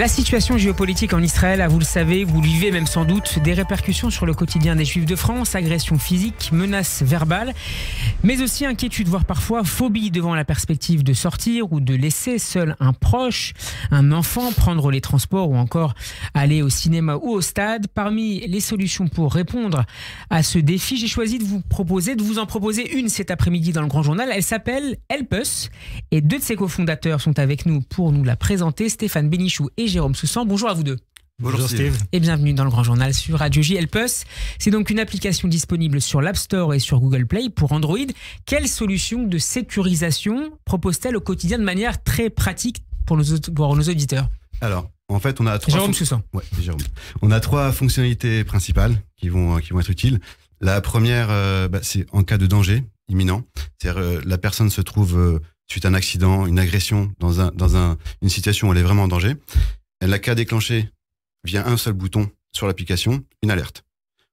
La situation géopolitique en Israël, vous le savez, vous vivez même sans doute, des répercussions sur le quotidien des Juifs de France, agressions physiques, menaces verbales, mais aussi inquiétude, voire parfois phobie devant la perspective de sortir ou de laisser seul un proche, un enfant, prendre les transports ou encore aller au cinéma ou au stade. Parmi les solutions pour répondre à ce défi, j'ai choisi de vous proposer, de vous en proposer une cet après-midi dans le Grand Journal. Elle s'appelle Help Us et deux de ses cofondateurs sont avec nous pour nous la présenter, Stéphane Bénichou et Jérôme Soussan. Bonjour à vous deux. Bonjour Steve. Et bienvenue dans le Grand Journal sur Radio J. Helpus. C'est donc une application disponible sur l'App Store et sur Google Play pour Android. Quelle solution de sécurisation propose-t-elle au quotidien de manière très pratique pour nos, pour nos auditeurs? Alors, en fait, on a trois. Jérôme Soussan. Ouais, Jérôme. On a trois fonctionnalités principales qui vont, qui vont être utiles. La première, euh, bah, c'est en cas de danger imminent. C'est-à-dire, euh, la personne se trouve euh, suite à un accident, une agression, dans, un, dans un, une situation où elle est vraiment en danger, elle n'a qu'à déclencher via un seul bouton sur l'application une alerte.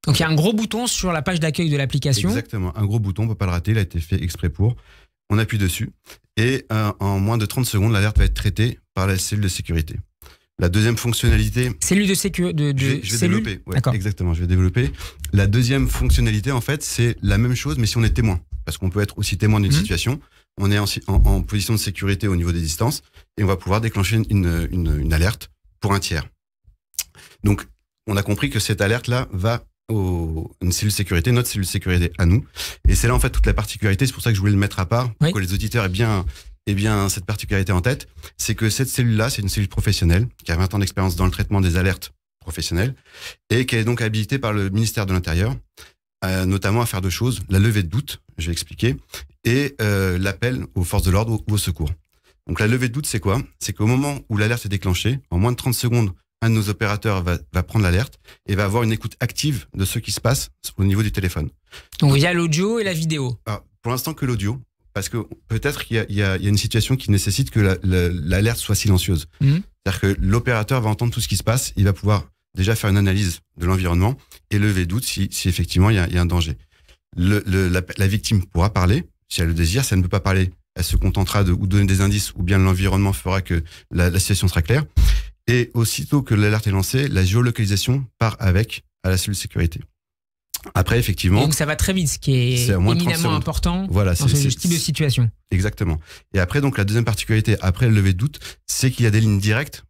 Donc il y a un gros bouton sur la page d'accueil de l'application. Exactement, un gros bouton, on peut pas le rater, il a été fait exprès pour. On appuie dessus et euh, en moins de 30 secondes, l'alerte va être traitée par la cellule de sécurité. La deuxième fonctionnalité. Cellule de sécurité. De, je vais, je vais développer. Ouais, exactement, je vais développer. La deuxième fonctionnalité, en fait, c'est la même chose, mais si on est témoin. Parce qu'on peut être aussi témoin d'une mmh. situation on est en, en, position de sécurité au niveau des distances et on va pouvoir déclencher une, une, une alerte pour un tiers. Donc, on a compris que cette alerte-là va au, une cellule sécurité, notre cellule sécurité à nous. Et c'est là, en fait, toute la particularité. C'est pour ça que je voulais le mettre à part, pour que les auditeurs aient bien, aient bien cette particularité en tête. C'est que cette cellule-là, c'est une cellule professionnelle qui a 20 ans d'expérience dans le traitement des alertes professionnelles et qui est donc habilitée par le ministère de l'Intérieur, euh, notamment à faire deux choses. La levée de doute, je vais expliquer, et euh, l'appel aux forces de l'ordre ou au secours. Donc la levée de doute, c'est quoi? C'est qu'au moment où l'alerte est déclenchée, en moins de 30 secondes, un de nos opérateurs va, va prendre l'alerte et va avoir une écoute active de ce qui se passe au niveau du téléphone. Donc il y a l'audio et la vidéo. Alors, pour l'instant que l'audio, parce que peut-être qu'il y, y, y a, une situation qui nécessite que l'alerte la, soit silencieuse. Mmh. C'est-à-dire que l'opérateur va entendre tout ce qui se passe, il va pouvoir déjà faire une analyse de l'environnement et lever doute si, si effectivement il y, a, il y a un danger. Le, le, la, la, victime pourra parler, si elle le désire, si elle ne peut pas parler, elle se contentera de ou donner des indices ou bien l'environnement fera que la, la, situation sera claire. Et aussitôt que l'alerte est lancée, la géolocalisation part avec à la cellule sécurité. Après, effectivement. donc ça va très vite, ce qui est, est éminemment important voilà, dans ce type de situation. Exactement. Et après, donc la deuxième particularité, après le lever de doute, c'est qu'il y a des lignes directes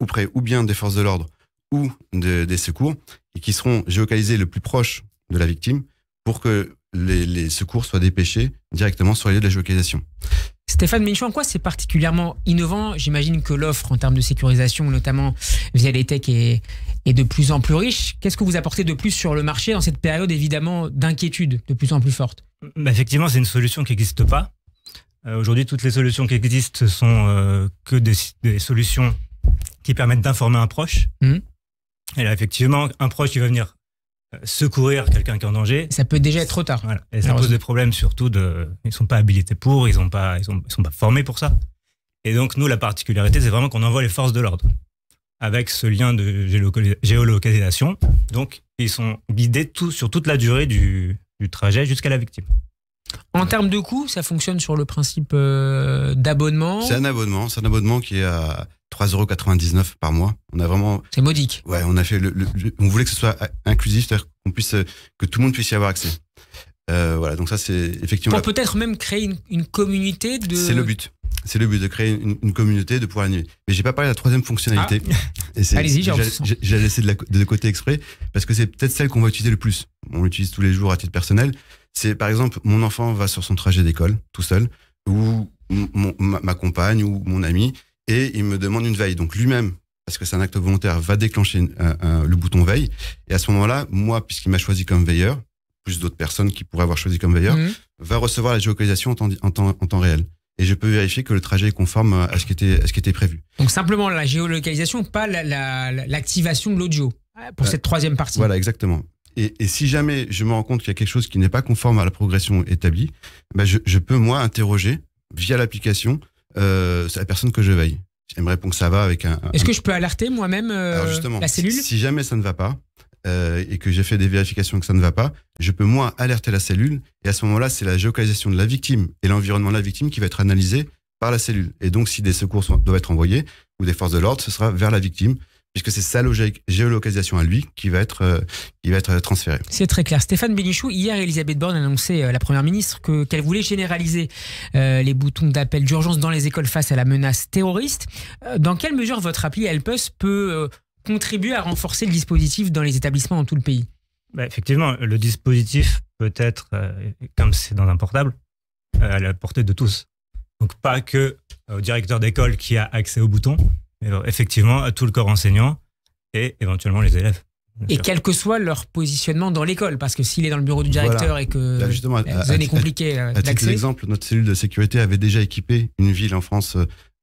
auprès ou bien des forces de l'ordre ou de, des secours et qui seront géolocalisées le plus proche de la victime pour que les, les secours soient dépêchés directement sur les lieux de la géolocalisation. Stéphane Ménichou, en quoi c'est particulièrement innovant? J'imagine que l'offre en termes de sécurisation, notamment via les tech, est, est de plus en plus riche. Qu'est-ce que vous apportez de plus sur le marché dans cette période évidemment d'inquiétude de plus en plus forte? Bah Effectivement, c'est une solution qui n'existe pas. Euh, Aujourd'hui, toutes les solutions qui existent sont euh, que des, des, solutions qui permettent d'informer un proche. Mmh. Et là, effectivement, un proche qui va venir secourir quelqu'un qui est en danger. Ça peut déjà être trop tard. Voilà. Et ça pose des problèmes surtout de, ils sont pas habilités pour, ils ont pas, ils, ont, ils sont pas formés pour ça. Et donc nous, la particularité, c'est vraiment qu'on envoie les forces de l'ordre avec ce lien de géolocalisation. Donc ils sont guidés tout, sur toute la durée du, du trajet jusqu'à la victime. En termes de coût, ça fonctionne sur le principe euh, d'abonnement? C'est un abonnement, c'est un abonnement qui est à 3,99€ par mois. On a vraiment. C'est modique. Ouais, on a fait le, le, on voulait que ce soit inclusif, c'est-à-dire qu'on puisse, que tout le monde puisse y avoir accès. Euh, voilà, donc ça c'est effectivement. Pour peut-être même créer une, une communauté de. C'est le but. C'est le but de créer une, une, communauté, de pouvoir animer. Mais j'ai pas parlé de la troisième fonctionnalité. Ah. Allez-y, j'ai laissé de, la, de côté exprès parce que c'est peut-être celle qu'on va utiliser le plus. On l'utilise tous les jours à titre personnel. C'est par exemple, mon enfant va sur son trajet d'école tout seul, ou mon, ma, ma compagne ou mon ami et il me demande une veille. Donc lui-même, parce que c'est un acte volontaire, va déclencher un, un, le bouton veille. Et à ce moment-là, moi, puisqu'il m'a choisi comme veilleur, plus d'autres personnes qui pourraient avoir choisi comme veilleur, mmh. va recevoir la géolocalisation en temps, en temps, en temps réel. Et je peux vérifier que le trajet est conforme à ce qui était, à ce qui était prévu. Donc simplement la géolocalisation, pas l'activation la, la, de l'audio pour euh, cette troisième partie. Voilà, exactement. Et, et, si jamais je me rends compte qu'il y a quelque chose qui n'est pas conforme à la progression établie, ben je, je peux moi interroger via l'application euh, c'est la personne que je veille. Elle me répond que ça va avec un. Est-ce que je peux alerter moi-même euh, la cellule si, si, jamais ça ne va pas euh, et que j'ai fait des vérifications que ça ne va pas, je peux moi alerter la cellule et à ce moment-là, c'est la géocalisation de la victime et l'environnement de la victime qui va être analysé par la cellule. Et donc, si des secours sont, doivent être envoyés, ou des forces de l'ordre, ce sera vers la victime puisque c'est sa géolocalisation à lui qui va être, euh, qui va être transférée. C'est très clair. Stéphane Bénichou, hier, Elisabeth Borne a annoncé, euh, la Première ministre, que, qu'elle voulait généraliser euh, les boutons d'appel d'urgence dans les écoles face à la menace terroriste. Dans quelle mesure votre appli Helpus peut contribuer à renforcer le dispositif dans les établissements dans tout le pays? Bah, Effectivement, le dispositif peut être, comme c'est dans un portable, à la portée de tous. Donc pas que au directeur d'école qui a accès au effectivement, à tout le corps enseignant et éventuellement les élèves. Et quel que soit leur positionnement dans l'école, parce que s'il est dans le bureau du directeur et que Là, justement, la zone est compliquée d'accès. À titre d'exemple, notre cellule de sécurité avait déjà équipé une ville en France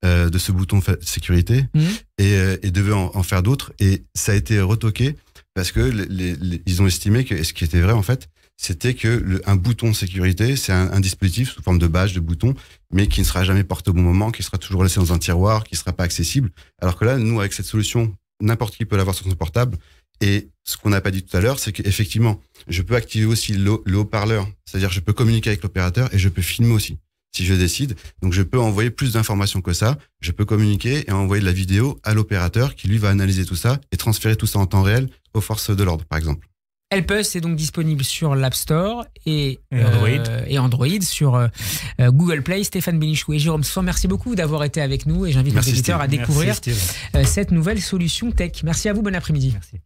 euh, de ce bouton sécurité mmh. et, euh, et, devait en, faire d'autres. Et ça a été retoqué parce que les, ils ont estimé que ce qui était vrai en fait, c'était que un bouton sécurité, c'est un, un, dispositif sous forme de badge, de bouton, mais qui ne sera jamais porté au bon moment, qui sera toujours laissé dans un tiroir, qui ne sera pas accessible. Alors que là, nous, avec cette solution, n'importe qui peut l'avoir sur son portable. Et ce qu'on n'a pas dit tout à l'heure, c'est qu'effectivement, je peux activer aussi le, haut-parleur, c'est-à-dire je peux communiquer avec l'opérateur et je peux filmer aussi, si je décide. Donc je peux envoyer plus d'informations que ça, je peux communiquer et envoyer de la vidéo à l'opérateur qui lui va analyser tout ça et transférer tout ça en temps réel aux forces de l'ordre, par exemple. Helpus est donc disponible sur l'App Store et, et Android, euh, sur euh, euh, Google Play. Stéphane Benichou et Jérôme Soin, merci beaucoup d'avoir été avec nous et j'invite les auditeurs à découvrir cette nouvelle solution tech. Merci à vous, bon après-midi. Merci.